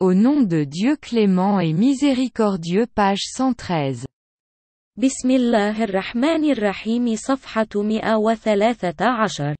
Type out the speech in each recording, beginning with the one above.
Au nom de Dieu clément et miséricordieux page 113 بسم الله الرحمن الرحيم صفحة 113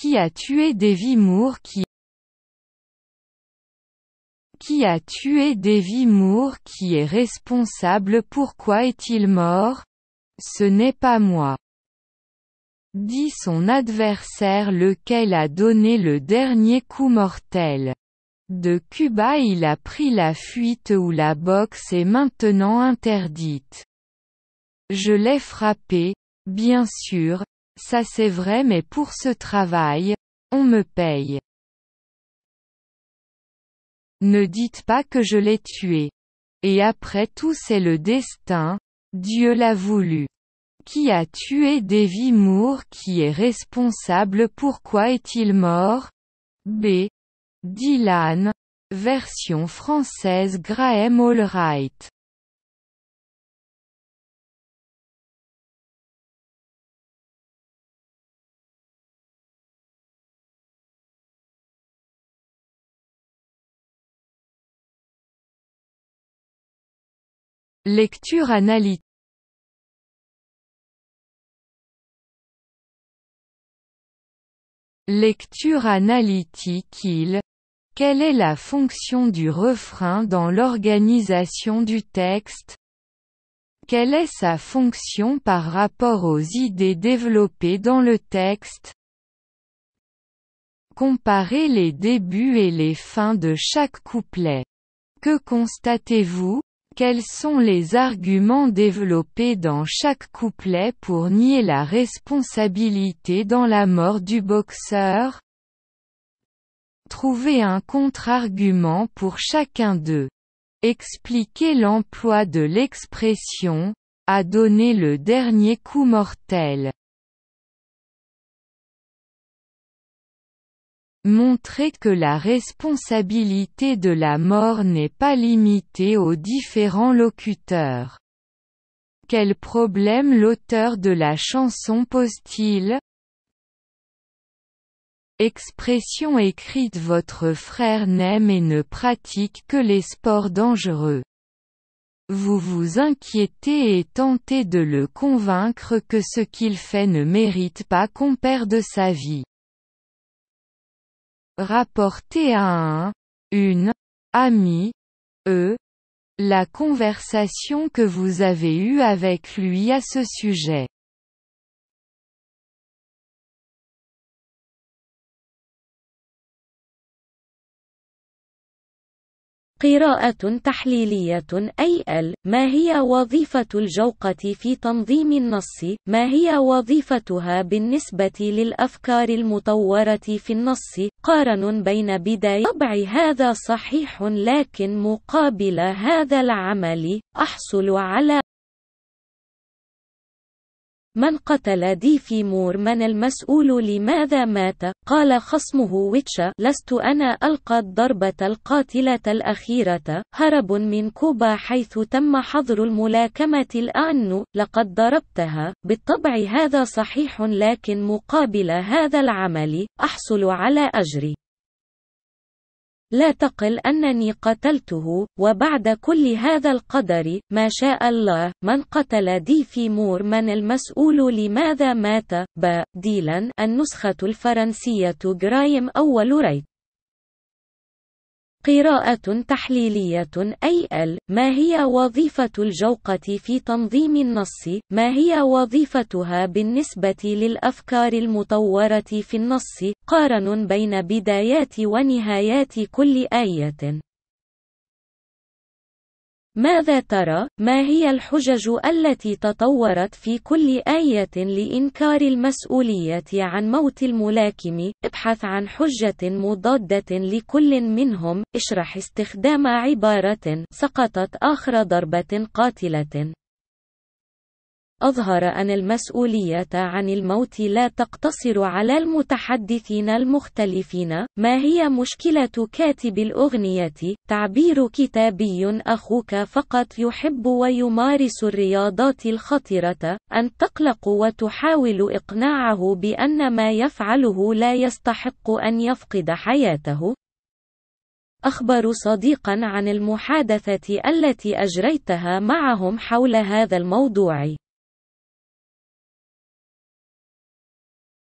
Qui a tué Davy Moore qui Qui a tué Davy Moore qui est responsable? Pourquoi est-il mort? Ce n'est pas moi. Dit son adversaire lequel a donné le dernier coup mortel. De Cuba il a pris la fuite où la boxe est maintenant interdite. Je l'ai frappé, bien sûr, ça c'est vrai mais pour ce travail, on me paye. Ne dites pas que je l'ai tué. Et après tout c'est le destin, Dieu l'a voulu. Qui a tué Davy Moore qui est responsable Pourquoi est-il mort? B. Dylan. Version française Graham Allwright. Lecture analytique Lecture analytique Il. Quelle est la fonction du refrain dans l'organisation du texte? Quelle est sa fonction par rapport aux idées développées dans le texte? Comparez les débuts et les fins de chaque couplet. Que constatez-vous? Quels sont les arguments développés dans chaque couplet pour nier la responsabilité dans la mort du boxeur? Trouvez un contre-argument pour chacun d'eux. Expliquez l'emploi de l'expression « a donné le dernier coup mortel ». Montrer que la responsabilité de la mort n'est pas limitée aux différents locuteurs. Quel problème l'auteur de la chanson pose-t-il? Expression écrite Votre frère n'aime et ne pratique que les sports dangereux. Vous vous inquiétez et tentez de le convaincre que ce qu'il fait ne mérite pas qu'on perde sa vie. Rapporter à un, une, ami, eux, la conversation que vous avez eue avec lui à ce sujet. قراءة تحليلية أي ال ما هي وظيفة الجوقة في تنظيم النص ما هي وظيفتها بالنسبة للأفكار المطورة في النص قارن بين بداية طبع هذا صحيح لكن مقابل هذا العمل أحصل على من قتل ديفي مور من المسؤول لماذا مات؟ قال خصمه ويتشا لست أنا ألقى الضربة القاتلة الأخيرة. هرب من كوبا حيث تم حظر الملاكمة الآن. لقد ضربتها. بالطبع هذا صحيح لكن مقابل هذا العمل أحصل على أجري. لا تقل أنني قتلته، وبعد كل هذا القدر، ما شاء الله، من قتل ديفي مور من المسؤول لماذا مات؟ ب. ديلان النسخة الفرنسية جرايم أول ريت قراءة تحليلية أي ال ما هي وظيفة الجوقة في تنظيم النص؟ ما هي وظيفتها بالنسبة للأفكار المطورة في النص؟ قارن بين بدايات ونهايات كل آية. ماذا ترى؟ ما هي الحجج التي تطورت في كل آية لإنكار المسؤولية عن موت الملاكم؟ ابحث عن حجة مضادة لكل منهم، اشرح استخدام عبارة سقطت آخر ضربة قاتلة. أظهر أن المسؤولية عن الموت لا تقتصر على المتحدثين المختلفين، ما هي مشكلة كاتب الأغنية؟ تعبير كتابي أخوك فقط يحب ويمارس الرياضات الخطرة، أن تقلق وتحاول إقناعه بأن ما يفعله لا يستحق أن يفقد حياته. أخبر صديقا عن المحادثة التي أجريتها معهم حول هذا الموضوع.